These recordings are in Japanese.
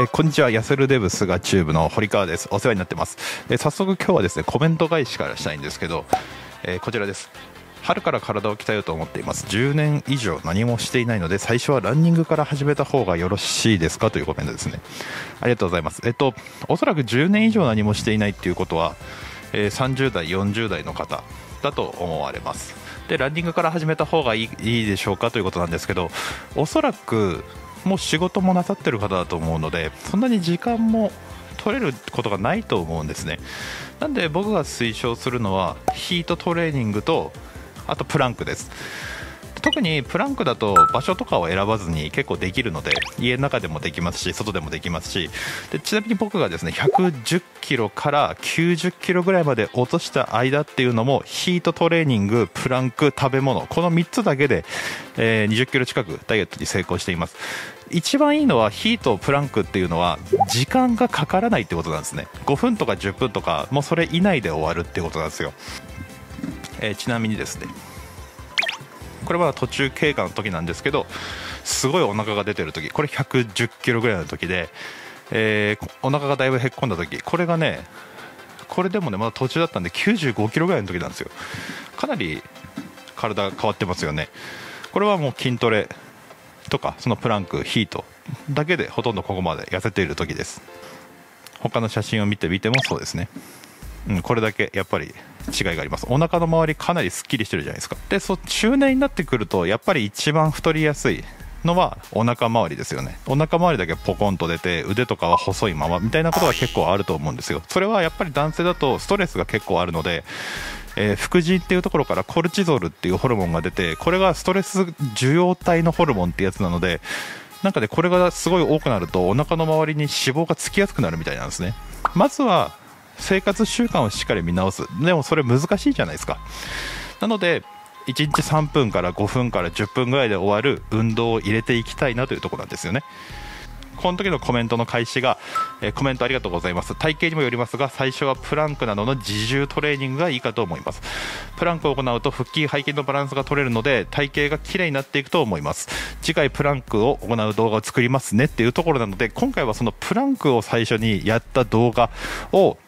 えこんにちは、ヤセルデブスがチューブの堀川です。お世話になってます。え早速今日はですね、コメント返しからしたいんですけど、えこちらです。春から体を鍛えようと思っています10年以上何もしていないので最初はランニングから始めた方がよろしいですかというコメントですねありがとうございますえっとおそらく10年以上何もしていないっていうことは、えー、30代40代の方だと思われますでランニングから始めた方がいいいいでしょうかということなんですけどおそらくもう仕事もなさってる方だと思うのでそんなに時間も取れることがないと思うんですね。なんで僕が推奨するのはヒートトレーニングとあとプランクです。特にプランクだと場所とかを選ばずに結構できるので家の中でもできますし外でもできますし。でちなみに僕がですね110キロから90キロぐらいまで落とした間っていうのもヒートトレーニングプランク食べ物この3つだけで、えー、20キロ近くダイエットに成功しています。一番いいのはヒートプランクっていうのは時間がかからないってことなんですね。5分とか10分とかもうそれ以内で終わるってことなんですよ。えー、ちなみにですね。これは途中経過の時なんですけどすごいお腹が出てる時これ110キロぐらいの時で、えー、お腹がだいぶへっこんだ時。これがねこれでもねまだ途中だったんで95キロぐらいの時なんですよ。かなり体変わってますよね。これはもう筋トレ。とかそのプランクヒートだけでほとんどここまで痩せている時です。他の写真を見てみてもそうですね。うん、これだけやっぱり違いがあります。お腹の周りかなりすっきりしてるじゃないですか。でそ中年になってくるとやっぱり一番太りやすいのはお腹周りですよね。お腹周りだけポコンと出て腕とかは細いままみたいなことが結構あると思うんですよ。それはやっぱり男性だとストレスが結構あるのでえー、副腎っていうところからコルチゾールっていうホルモンが出てこれがストレス受容体のホルモンってやつなのでなんかねこれがすごい多くなるとお腹の周りに脂肪がつきやすくなるみたいなんですね。まずは生活習慣をしっかり見直す。でもそれ難しいじゃないですか。なので1日3分から5分から10分ぐらいで終わる運動を入れていきたいなというところなんですよね。この時のコメントの開始が、えー、コメントありがとうございます。体型にもよりますが最初はプランクなどの自重トレーニングがいいかと思います。プランクを行うと腹筋背筋のバランスが取れるので体型が綺麗になっていくと思います。次回プランクを行う動画を作りますねっていうところなので今回はそのプランクを最初にやった動画を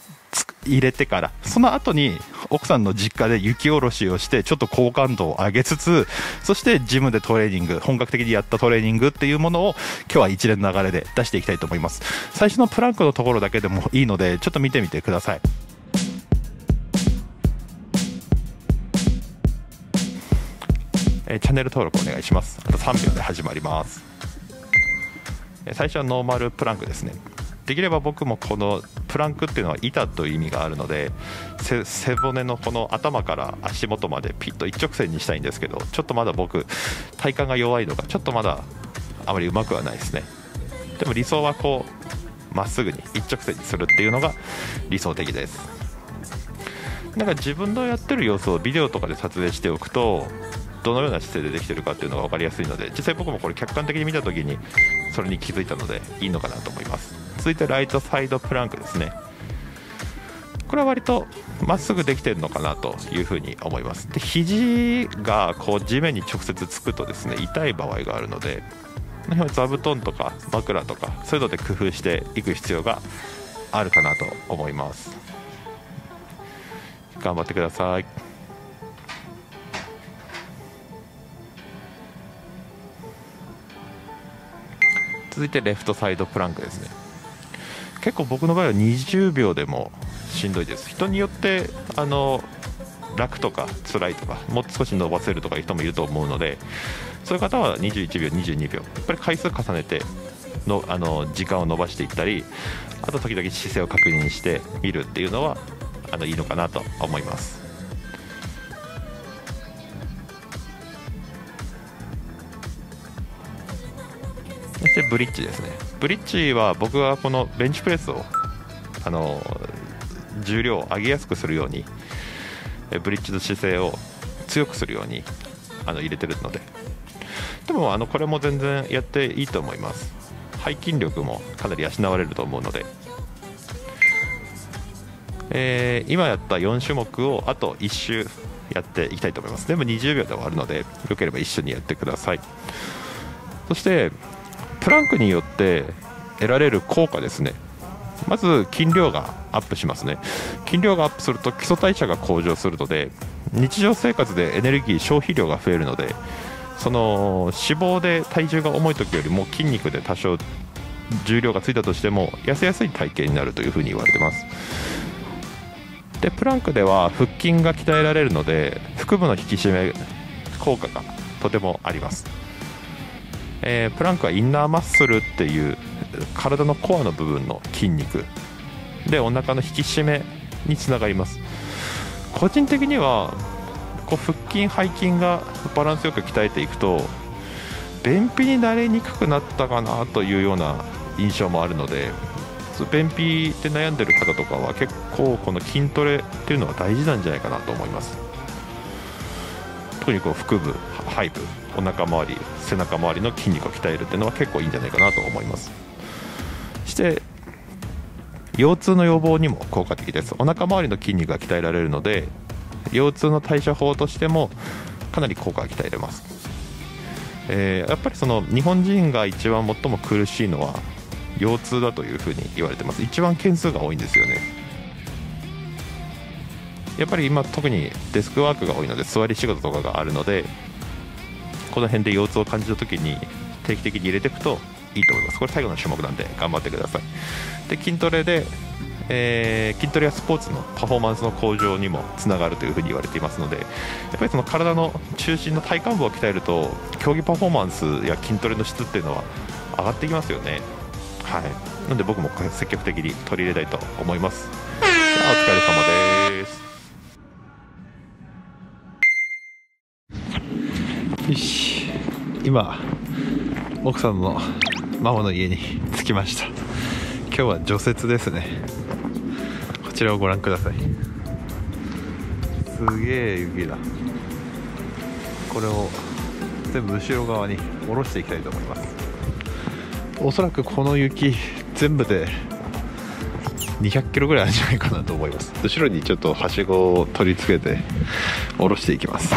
入れてからその後に奥さんの実家で雪下ろしをしてちょっと好感度を上げつつそしてジムでトレーニング本格的にやったトレーニングっていうものを今日は一連の流れで出していきたいと思います。最初のプランクのところだけでもいいのでちょっと見てみてください。えチャンネル登録お願いします。あと3秒で始まります。最初はノーマルプランクですね。できれば僕もこのプランクっていうのは板という意味があるので背骨のこの頭から足元までピッと一直線にしたいんですけどちょっとまだ僕体幹が弱いのがちょっとまだあまりうまくはないですね。でも理想はこうまっすぐに一直線にするっていうのが理想的です。なんか自分のやってる様子をビデオとかで撮影しておくとどのような姿勢でできてるかっていうのが分かりやすいので実際僕もこれ客観的に見た時にそれに気づいたのでいいのかなと思います。続いてライトサイドプランクですね。これは割とまっすぐできてるのかなというふうに思います。で肘がこう地面に直接つくとですね痛い場合があるので座布団とか枕とかそういうので工夫していく必要があるかなと思います。頑張ってください。続いてレフトサイドプランクですね。結構僕の場合は20秒でもしんどいです。人によってあの楽とか辛いとかもう少し伸ばせるとかいう人もいると思うのでそういう方は21秒22秒やっぱり回数重ねてのあの時間を伸ばしていったりあと時々姿勢を確認してみるっていうのはあのいいのかなと思います。そしてブリッジですね。ブリッジは僕はこのベンチプレスをあの重量を上げやすくするようにブリッジの姿勢を強くするようにあの入れてるので。でもあのこれも全然やっていいと思います。背筋力もかなり養われると思うので、えー、今やった4種目をあと1周やっていきたいと思います。でも20秒で終わるのでよければ一緒にやってください。そしてプランクによって得られる効果ですね。まず筋量がアップしますね。筋量がアップすると基礎代謝が向上するので日常生活でエネルギー消費量が増えるのでその脂肪で体重が重い時よりも筋肉で多少重量がついたとしても痩せやすい体型になるというふうに言われてます。でプランクでは腹筋が鍛えられるので腹部の引き締め効果がとてもあります、えー、プランクはインナーマッスルっていう体のコアの部分の筋肉でお腹の引き締めにつながります。個人的にはこう腹筋背筋がバランスよく鍛えていくと便秘になりにくくなったかなというような印象もあるので便秘で悩んでる方とかは結構この筋トレっていうのは大事なんじゃないかなと思います。特にこう腹部背部お腹周り背中周りの筋肉を鍛えるっていうのは結構いいんじゃないかなと思います。して腰痛の予防にも効果的です。お腹周りの筋肉が鍛えられるので腰痛の対処法としてもかなり効果が期待れます、えー、やっぱりその日本人が一番最も苦しいのは腰痛だというふうに言われてます。一番件数が多いんですよね。やっぱり今特にデスクワークが多いので座り仕事とかがあるのでこの辺で腰痛を感じた時に定期的に入れていくといいと思いますこれ最後の種目なんで頑張ってくださいで筋トレでえー、筋トレやスポーツのパフォーマンスの向上にもつながるというふうに言われていますのでやっぱりその体の中心の体幹部を鍛えると競技パフォーマンスや筋トレの質っていうのは上がってきますよね。はい、なので僕も積極的に取り入れたいと思います。お疲れ様です。よし。今奥さんのママの家に着きました。今日は除雪ですね。こちらをご覧ください。すげえ雪だ。これを全部後ろ側に下ろしていきたいと思います。おそらくこの雪全部で200キロぐらいあるんじゃないかなと思います。後ろにちょっとはしごを取り付けて下ろしていきます。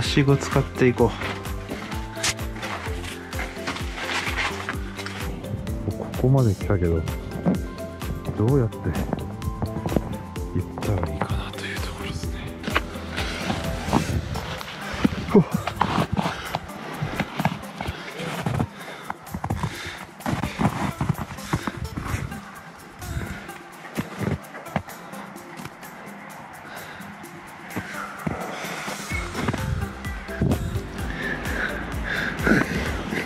はしご使っていこうここまで来たけどどうやって行ったらいいかなというところですね。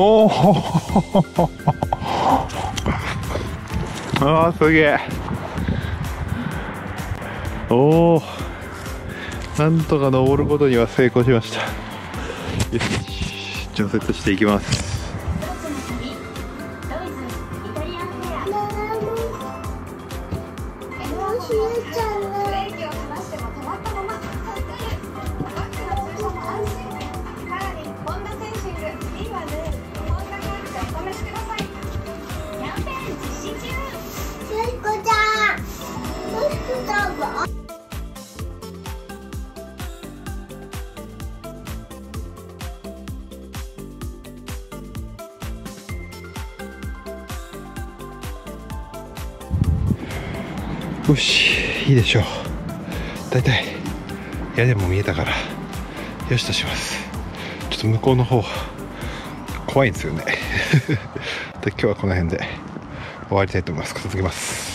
おお あーすげえ。おおなんとか登ることには成功しました。よし除雪していきます。しいいでしょう。大体屋根も見えたからよしとします。ちょっと向こうの方怖いんですよね。で今日はこの辺で終わりたいと思います。片付けます。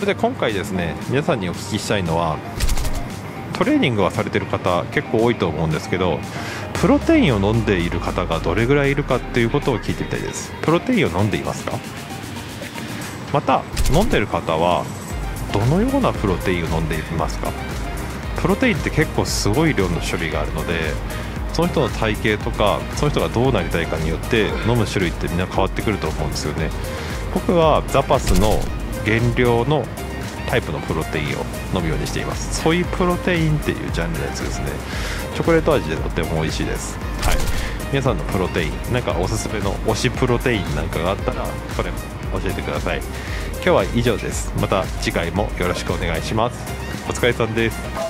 それで今回ですね皆さんにお聞きしたいのはトレーニングはされてる方結構多いと思うんですけどプロテインを飲んでいる方がどれぐらいいるかっていうことを聞いてみたいです。プロテインを飲んでいますか？また飲んでる方はどのようなプロテインを飲んでいますか？プロテインって結構すごい量の種類があるのでその人の体型とかその人がどうなりたいかによって飲む種類ってみんな変わってくると思うんですよね。僕はザパスの原料のタイプのプロテインを飲むようにしています。ソイプロテインっていうジャンルのやつですね。チョコレート味でとっても美味しいです。はい。皆さんのプロテインなんかおすすめの推しプロテインなんかがあったらそれも教えてください。今日は以上です。また次回もよろしくお願いします。お疲れさんです